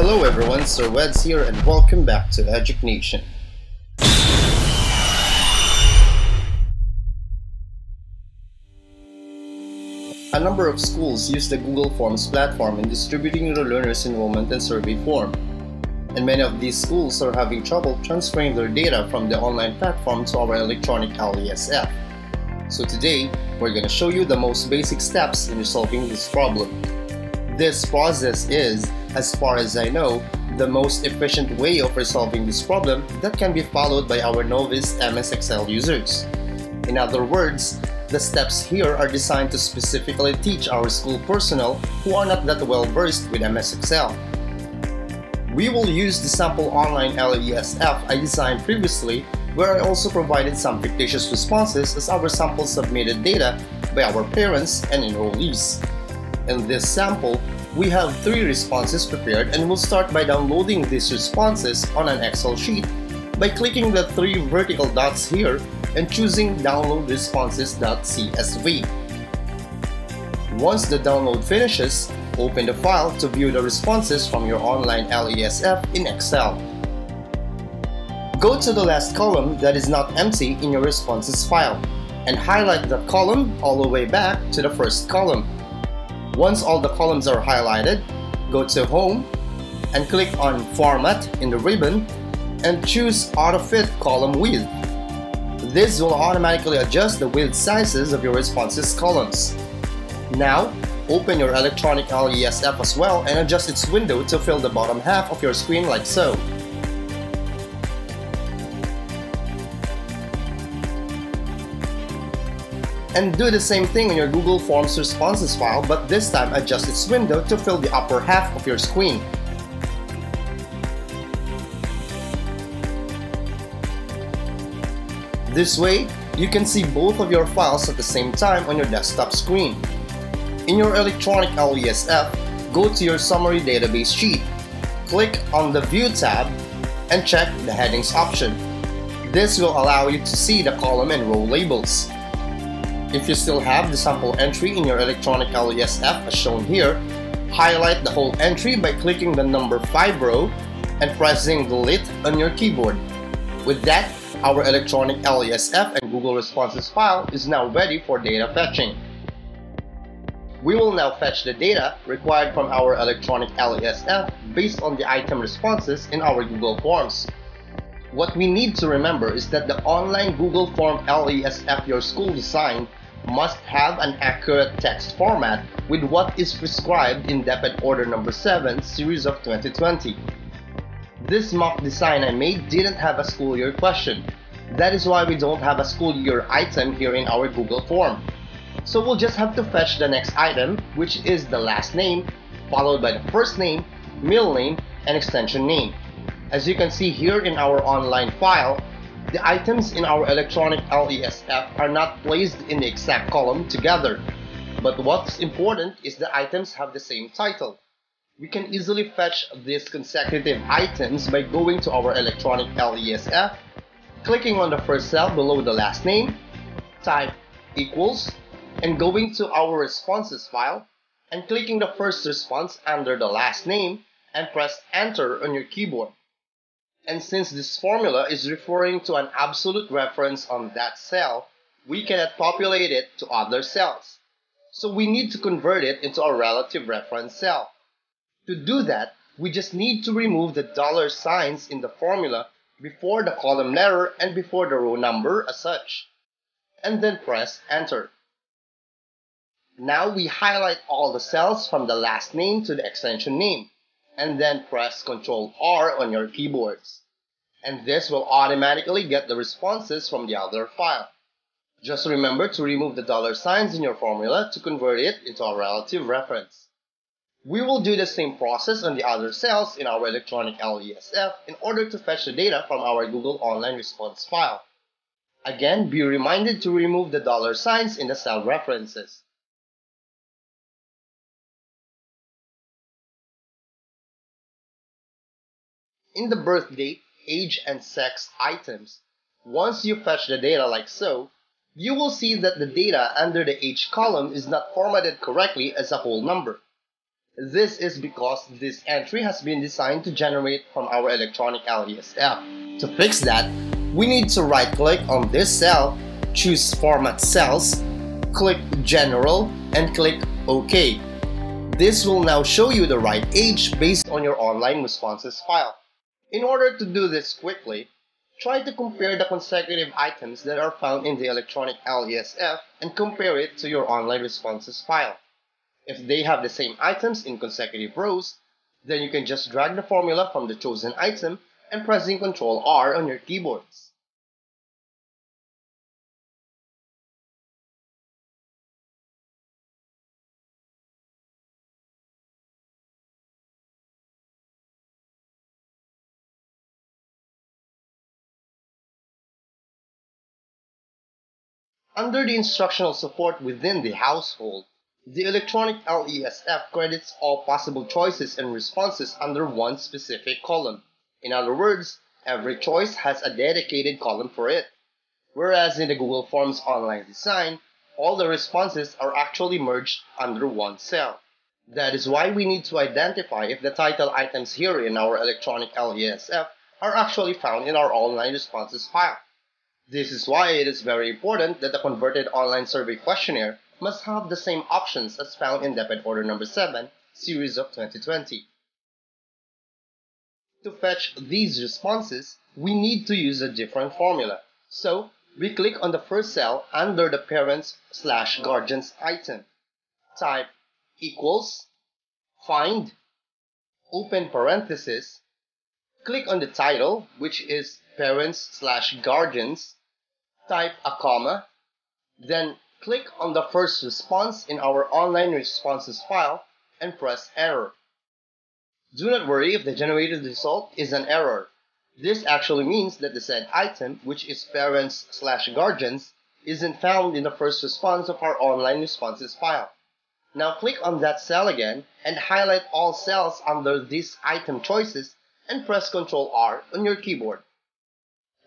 Hello everyone, Sir Weds here and welcome back to Educ Nation. A number of schools use the Google Forms platform in distributing their learners' enrollment and survey form. And many of these schools are having trouble transferring their data from the online platform to our electronic LESF. So today, we're going to show you the most basic steps in resolving this problem. This process is, as far as I know, the most efficient way of resolving this problem that can be followed by our novice MS Excel users. In other words, the steps here are designed to specifically teach our school personnel who are not that well versed with MS Excel. We will use the sample online LESF I designed previously where I also provided some fictitious responses as our sample submitted data by our parents and enrollees. In this sample, we have three responses prepared and we'll start by downloading these responses on an Excel sheet by clicking the three vertical dots here and choosing download responses.csv. Once the download finishes, open the file to view the responses from your online LESF in Excel. Go to the last column that is not empty in your responses file and highlight the column all the way back to the first column. Once all the columns are highlighted, go to Home and click on Format in the ribbon and choose Auto Fit Column Width. This will automatically adjust the width sizes of your responses columns. Now, open your electronic LESF as well and adjust its window to fill the bottom half of your screen like so. And do the same thing on your Google Forms responses file but this time adjust its window to fill the upper half of your screen. This way, you can see both of your files at the same time on your desktop screen. In your electronic LESF, go to your summary database sheet. Click on the View tab and check the Headings option. This will allow you to see the column and row labels. If you still have the sample entry in your electronic LESF as shown here, highlight the whole entry by clicking the number 5 row and pressing Delete on your keyboard. With that, our electronic LESF and Google Responses file is now ready for data fetching. We will now fetch the data required from our electronic LESF based on the item responses in our Google Forms. What we need to remember is that the online Google Form LESF your school designed must have an accurate text format with what is prescribed in DepEd Order Number 7 Series of 2020. This mock design I made didn't have a school year question. That is why we don't have a school year item here in our Google form. So we'll just have to fetch the next item, which is the last name, followed by the first name, middle name, and extension name. As you can see here in our online file, the items in our electronic LESF are not placed in the exact column together. But what's important is the items have the same title. We can easily fetch these consecutive items by going to our electronic LESF, clicking on the first cell below the last name, type equals, and going to our responses file, and clicking the first response under the last name, and press enter on your keyboard. And since this formula is referring to an absolute reference on that cell, we cannot populate it to other cells. So we need to convert it into a relative reference cell. To do that, we just need to remove the dollar signs in the formula before the column letter and before the row number as such. And then press enter. Now we highlight all the cells from the last name to the extension name, and then press Ctrl R on your keyboards. And this will automatically get the responses from the other file. Just remember to remove the dollar signs in your formula to convert it into a relative reference. We will do the same process on the other cells in our electronic LESF in order to fetch the data from our Google Online Response file. Again, be reminded to remove the dollar signs in the cell references. In the birth date, age, and sex items, once you fetch the data like so, you will see that the data under the age column is not formatted correctly as a whole number. This is because this entry has been designed to generate from our electronic LESF. To fix that, we need to right click on this cell, choose Format Cells, click General, and click OK. This will now show you the right age based on your online responses file. In order to do this quickly, try to compare the consecutive items that are found in the electronic LESF and compare it to your online responses file. If they have the same items in consecutive rows, then you can just drag the formula from the chosen item and pressing Ctrl R on your keyboards. Under the instructional support within the household, the electronic LESF credits all possible choices and responses under one specific column. In other words, every choice has a dedicated column for it. Whereas in the Google Forms online design, all the responses are actually merged under one cell. That is why we need to identify if the title items here in our electronic LESF are actually found in our online responses file. This is why it is very important that the converted online survey questionnaire must have the same options as found in DepEd Order Number 7, Series of 2020. To fetch these responses, we need to use a different formula. So, we click on the first cell under the parents slash guardians item. Type equals, find, open parenthesis, click on the title, which is parents slash guardians, type a comma, then click on the first response in our online responses file and press error. Do not worry if the generated result is an error. This actually means that the said item, which is parents slash guardians, isn't found in the first response of our online responses file. Now click on that cell again and highlight all cells under these item choices and press Ctrl R on your keyboard.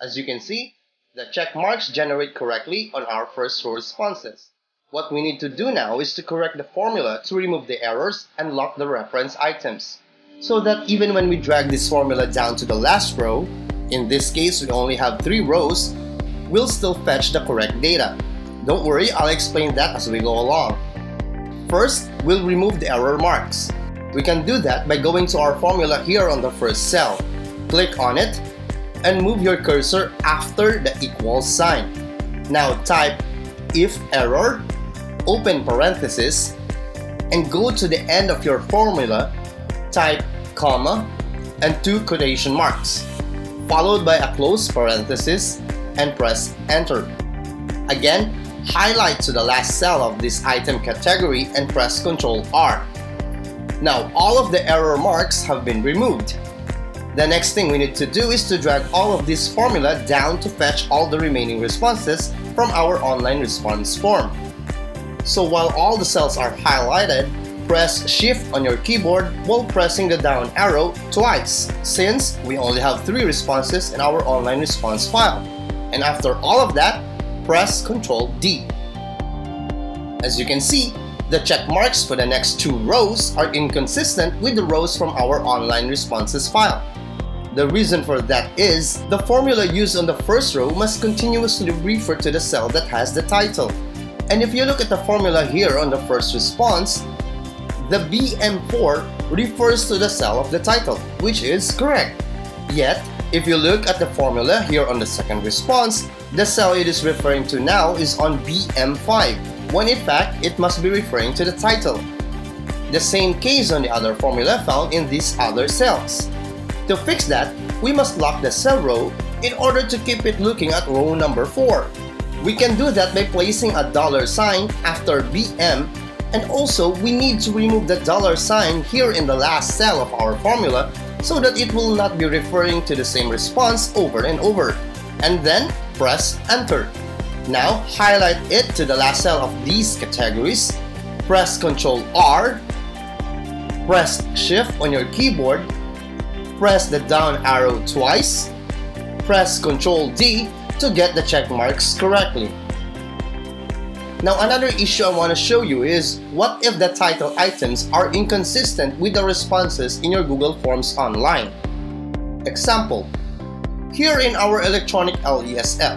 As you can see, the check marks generate correctly on our first row responses. What we need to do now is to correct the formula to remove the errors and lock the reference items. So that even when we drag this formula down to the last row, in this case we only have 3 rows, we'll still fetch the correct data. Don't worry, I'll explain that as we go along. First, we'll remove the error marks. We can do that by going to our formula here on the first cell. Click on it and move your cursor after the equal sign. Now type if error, open parenthesis, and go to the end of your formula, type comma and two quotation marks, followed by a close parenthesis and press enter. Again, highlight to the last cell of this item category and press Ctrl R. Now all of the error marks have been removed. The next thing we need to do is to drag all of this formula down to fetch all the remaining responses from our online response form. So while all the cells are highlighted, press shift on your keyboard while pressing the down arrow twice since we only have three responses in our online response file. And after all of that, press Ctrl D. As you can see, the check marks for the next two rows are inconsistent with the rows from our online responses file. The reason for that is, the formula used on the first row must continuously refer to the cell that has the title. And if you look at the formula here on the first response, the BM4 refers to the cell of the title, which is correct. Yet, if you look at the formula here on the second response, the cell it is referring to now is on BM5, when in fact it must be referring to the title. The same case on the other formula found in these other cells. To fix that, we must lock the cell row in order to keep it looking at row number 4. We can do that by placing a dollar sign after BM and also we need to remove the dollar sign here in the last cell of our formula so that it will not be referring to the same response over and over. And then press enter. Now highlight it to the last cell of these categories, press Ctrl R, press shift on your keyboard press the down arrow twice, press Ctrl D to get the check marks correctly. Now another issue I want to show you is what if the title items are inconsistent with the responses in your Google Forms online? Example, here in our electronic LESF,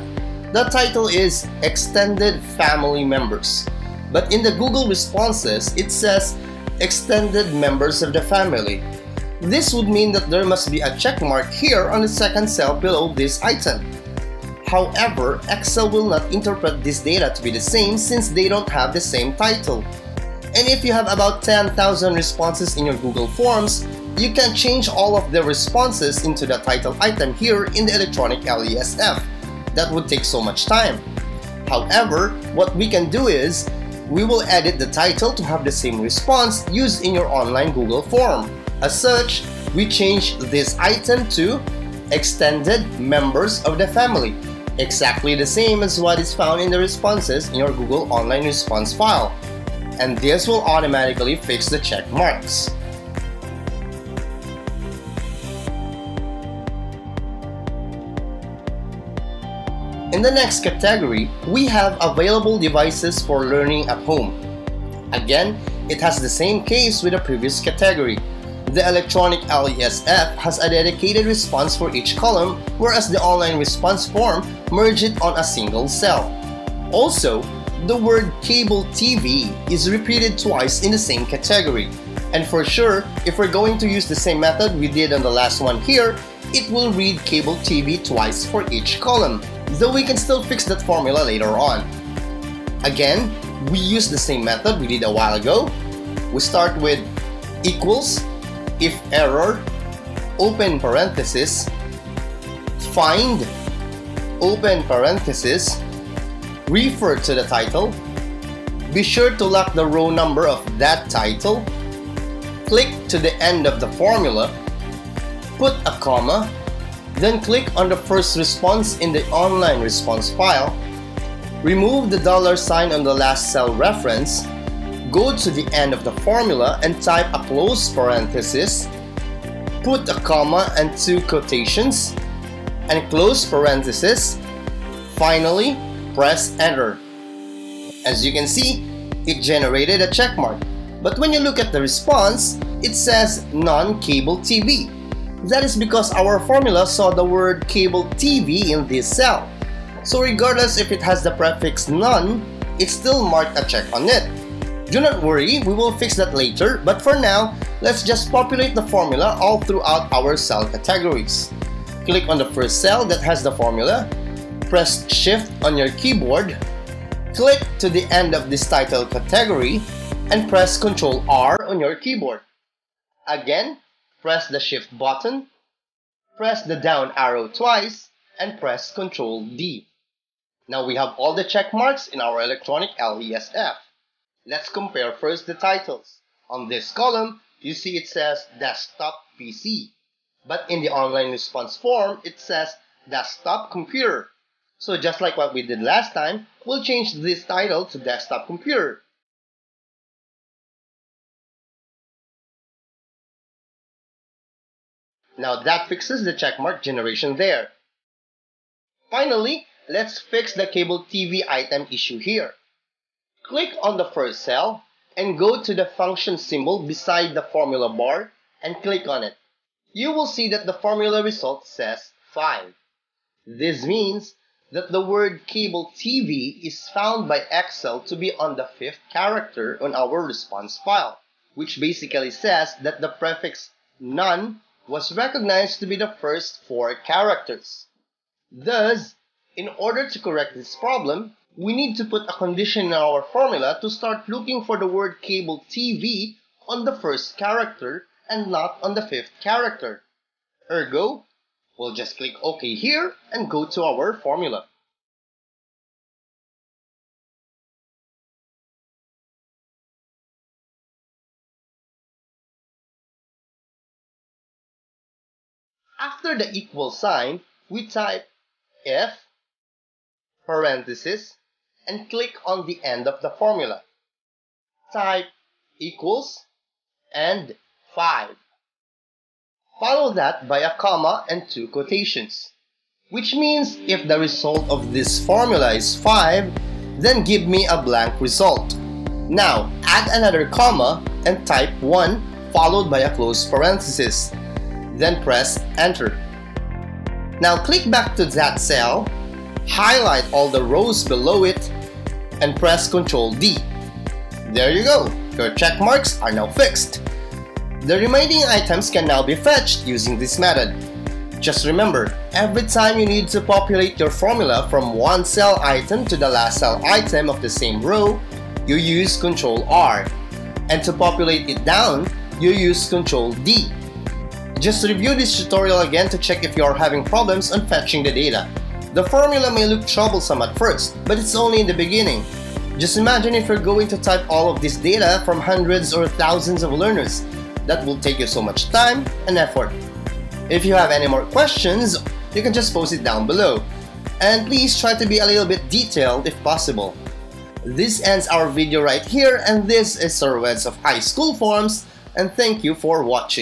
the title is Extended Family Members. But in the Google responses, it says Extended Members of the Family. This would mean that there must be a check mark here on the second cell below this item. However, Excel will not interpret this data to be the same since they don't have the same title. And if you have about 10,000 responses in your Google Forms, you can change all of the responses into the title item here in the electronic LESF. That would take so much time. However, what we can do is, we will edit the title to have the same response used in your online Google form. As such, we change this item to Extended Members of the Family exactly the same as what is found in the responses in your Google Online Response file. And this will automatically fix the check marks. In the next category, we have available devices for learning at home. Again, it has the same case with the previous category. The electronic LESF has a dedicated response for each column, whereas the online response form merged it on a single cell. Also, the word cable TV is repeated twice in the same category. And for sure, if we're going to use the same method we did on the last one here, it will read cable TV twice for each column, though we can still fix that formula later on. Again, we use the same method we did a while ago. We start with equals if error, open parenthesis, find, open parenthesis, refer to the title, be sure to lock the row number of that title, click to the end of the formula, put a comma, then click on the first response in the online response file, remove the dollar sign on the last cell reference, go to the end of the formula and type a close parenthesis, put a comma and two quotations, and close parenthesis. Finally, press enter. As you can see, it generated a checkmark. But when you look at the response, it says non-cable TV. That is because our formula saw the word cable TV in this cell. So regardless if it has the prefix none, it still marked a check on it. Do not worry, we will fix that later, but for now, let's just populate the formula all throughout our cell categories. Click on the first cell that has the formula, press Shift on your keyboard, click to the end of this title category, and press Ctrl R on your keyboard. Again, press the Shift button, press the down arrow twice, and press Ctrl D. Now we have all the check marks in our electronic LESF. Let's compare first the titles. On this column, you see it says desktop PC. But in the online response form, it says desktop computer. So just like what we did last time, we'll change this title to desktop computer. Now that fixes the checkmark generation there. Finally, let's fix the cable TV item issue here. Click on the first cell and go to the function symbol beside the formula bar and click on it. You will see that the formula result says 5. This means that the word cable TV is found by Excel to be on the fifth character on our response file, which basically says that the prefix none was recognized to be the first four characters. Thus, in order to correct this problem, we need to put a condition in our formula to start looking for the word cable TV on the first character and not on the fifth character. Ergo, we'll just click OK here and go to our formula. After the equal sign, we type if parenthesis and click on the end of the formula. Type equals and 5. Follow that by a comma and two quotations. Which means if the result of this formula is 5, then give me a blank result. Now, add another comma and type 1 followed by a closed parenthesis. Then press enter. Now click back to that cell, highlight all the rows below it, and press Ctrl D. There you go, your check marks are now fixed. The remaining items can now be fetched using this method. Just remember, every time you need to populate your formula from one cell item to the last cell item of the same row, you use Ctrl R. And to populate it down, you use Ctrl D. Just review this tutorial again to check if you are having problems on fetching the data. The formula may look troublesome at first, but it's only in the beginning. Just imagine if you're going to type all of this data from hundreds or thousands of learners. That will take you so much time and effort. If you have any more questions, you can just post it down below. And please try to be a little bit detailed if possible. This ends our video right here and this is Sir Weds of High School Forms and thank you for watching.